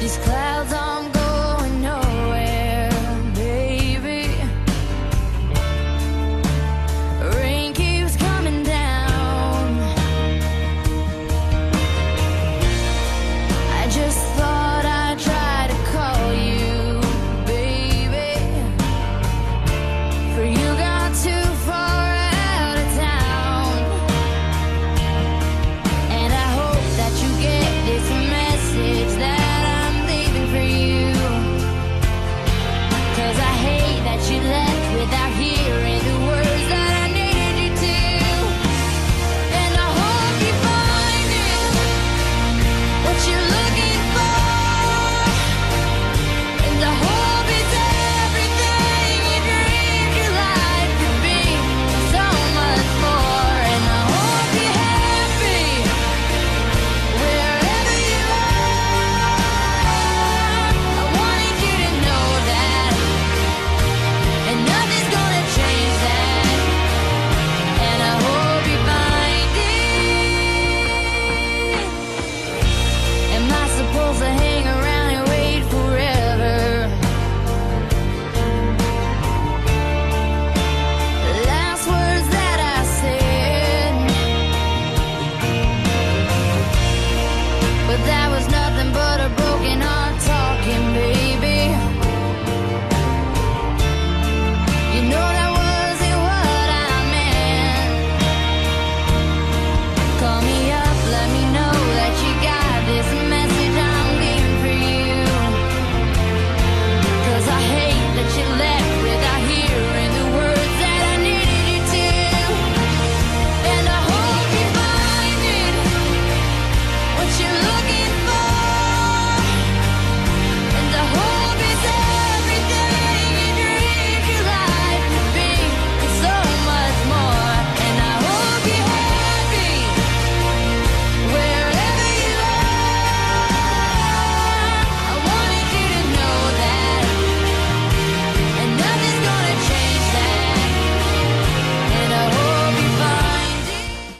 These clouds on